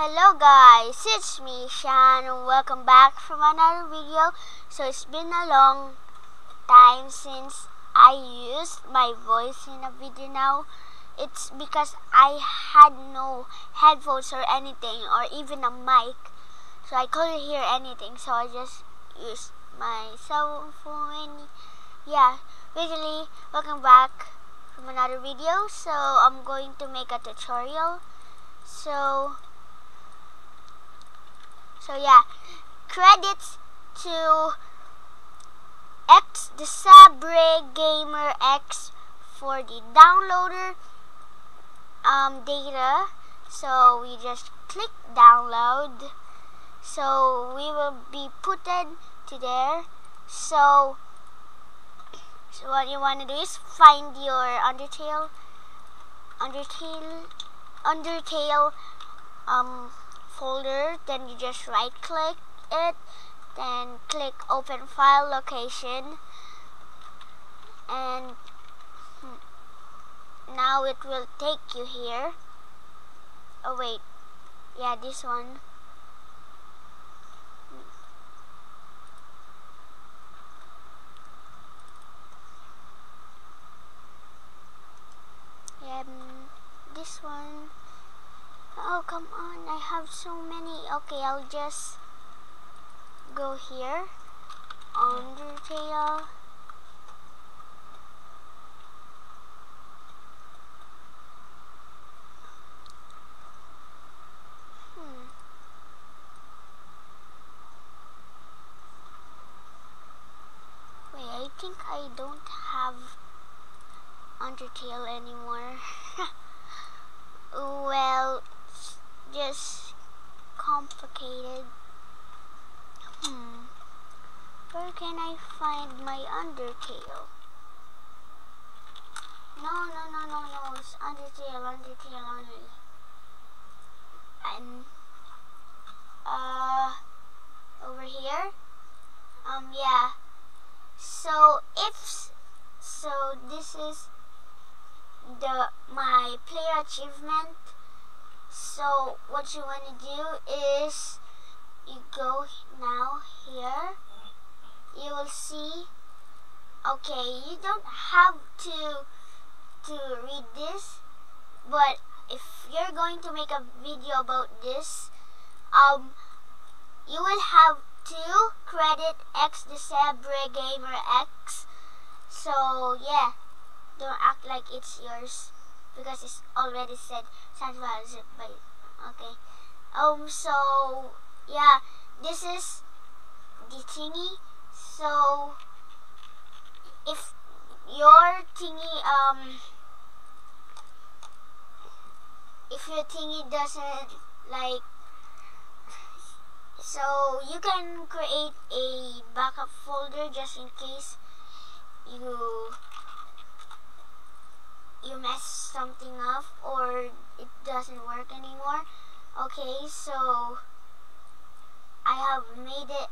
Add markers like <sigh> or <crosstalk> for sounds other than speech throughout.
Hello guys, it's me Shan and welcome back from another video. So it's been a long time since I used my voice in a video now. It's because I had no headphones or anything or even a mic. So I couldn't hear anything so I just used my cell phone. Yeah, basically welcome back from another video. So I'm going to make a tutorial. So so yeah, credits to X the Sabre Gamer X for the downloader um, data. So we just click download. So we will be put to there. So so what you want to do is find your Undertale, Undertale, Undertale um folder then you just right click it then click open file location and hmm, now it will take you here. Oh wait. Yeah this one. Yeah mm, this one Oh, come on. I have so many. Okay, I'll just go here. Undertale. Hmm. I think I don't have Undertale anymore. <laughs> well, just complicated. Hmm. Where can I find my No, no, no, no, no. It's under Undertale, Undertale only. And, uh, over here? Um, yeah. So, if, so this is the, my player achievement so what you want to do is you go now here you will see okay you don't have to to read this but if you're going to make a video about this um you will have to credit X the Sabre Gamer X. So yeah don't act like it's yours because it's already said Sans Battle Zip by okay. Um so yeah this is the thingy. So if your thingy um if your thingy doesn't like so you can create a backup folder just in case you you mess something up or it doesn't work anymore. Okay so I have made it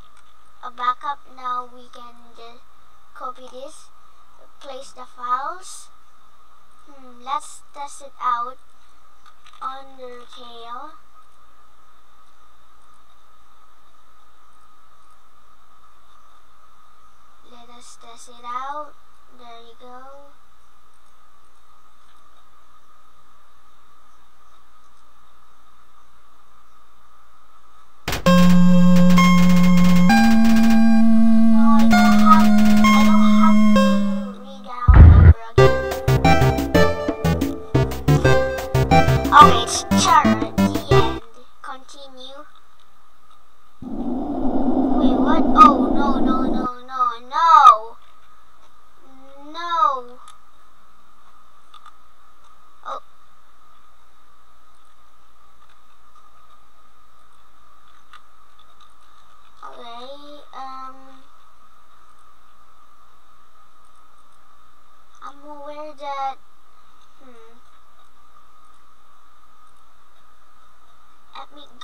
a backup. Now we can just copy this place the files. Hmm, let's test it out Undertale let us test it out. There you go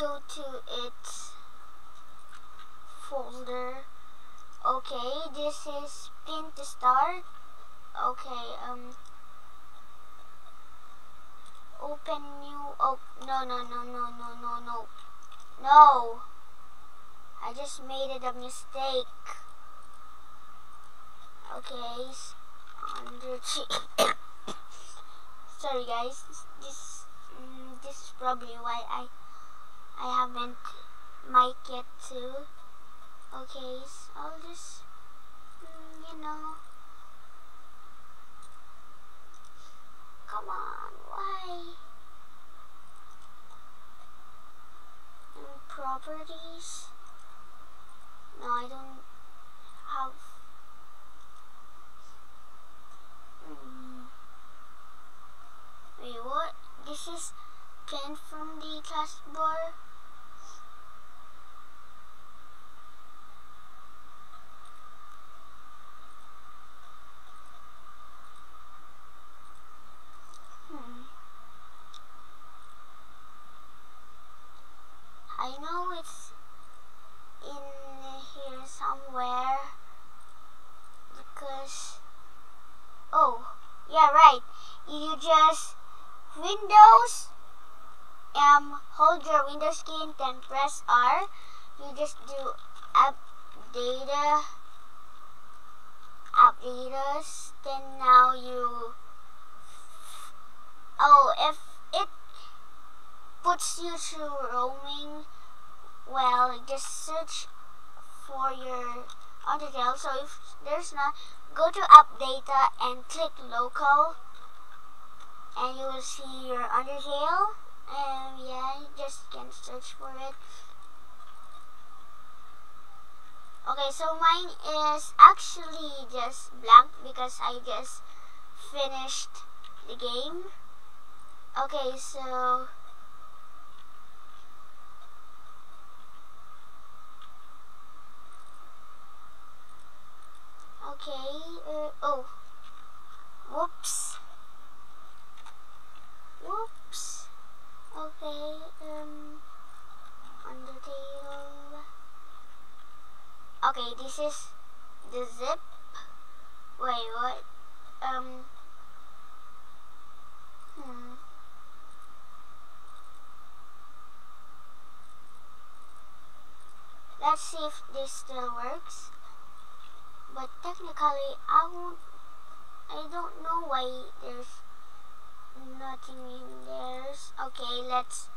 go to its folder okay this is pin to start okay um open new oh No, no, no, no, no, no, no. No. I just made it a mistake. Okay. <coughs> Sorry guys. This mm, this is probably why I I haven't mic yet too. Okay, so I'll just mm, you know Come on, why? properties? No, I don't have. Mm. Wait, what? This is from the taskbar? Hmm. I know it's in here somewhere because oh yeah, right. You just Windows, um, hold your Windows key and then press R. You just do app data, app. Then now you, oh, if it puts you to roaming, well, just search for your Undertale. So if there's not, go to app data and click local and you will see your Undertale and yeah, you just can search for it. Okay, so mine is actually just blank because I just finished the game. Okay, so Okay, uh, oh. Whoops. Okay, um, Undertale. Okay, this is the zip. Wait, what? Um, hmm. Let's see if this still works but technically I won't I don't know why there's nothing in there okay let's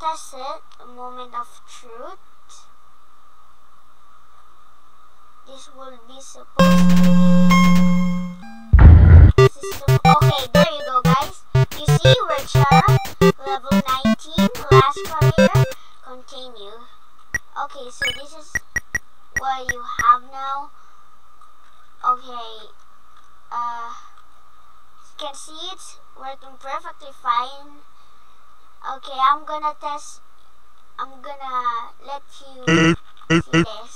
test it a moment of truth this will be supposed to okay there you go guys you see we're Chara level 19 Last Corridor continue okay so this is what you have now. Okay, uh, you can see it's working perfectly fine. Okay, I'm gonna test, I'm gonna let you eh, eh, see eh. this.